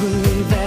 believe it.